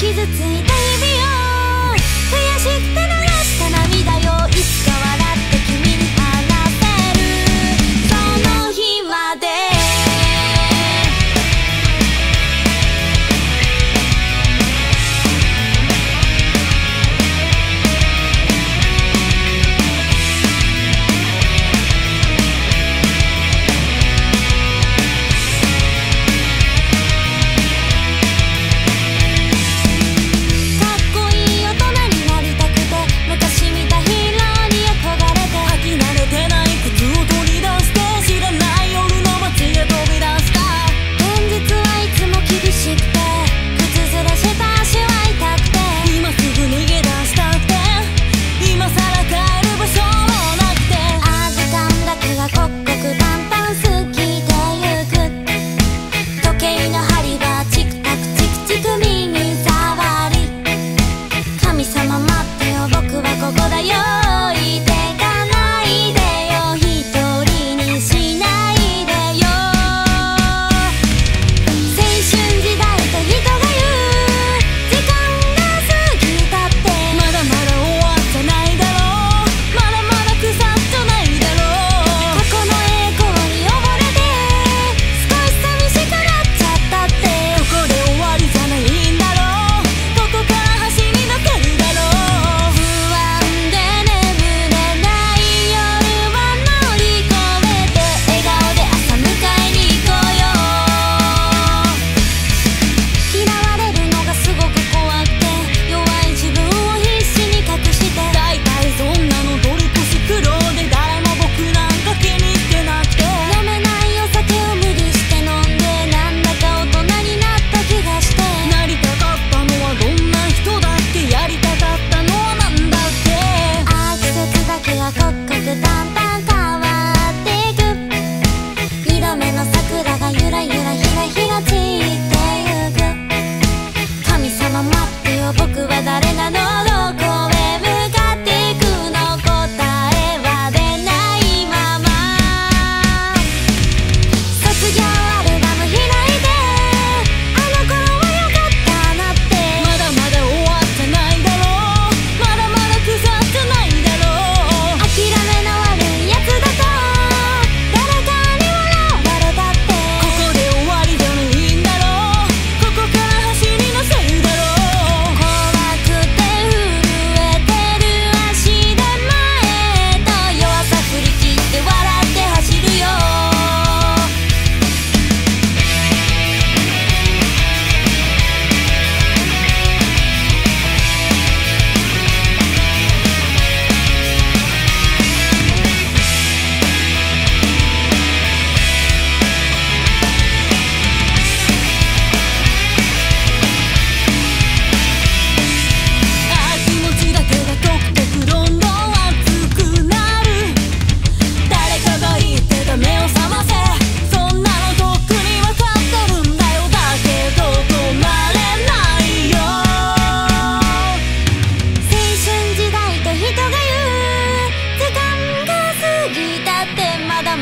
傷ついた日々を悔しくて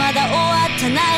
まだ終わってない